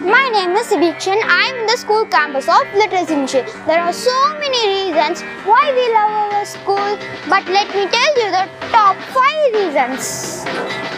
my name is Dikshan. I am in the school campus of Literacy Mission. There are so many reasons why we love our school, but let me tell you the top 5 reasons.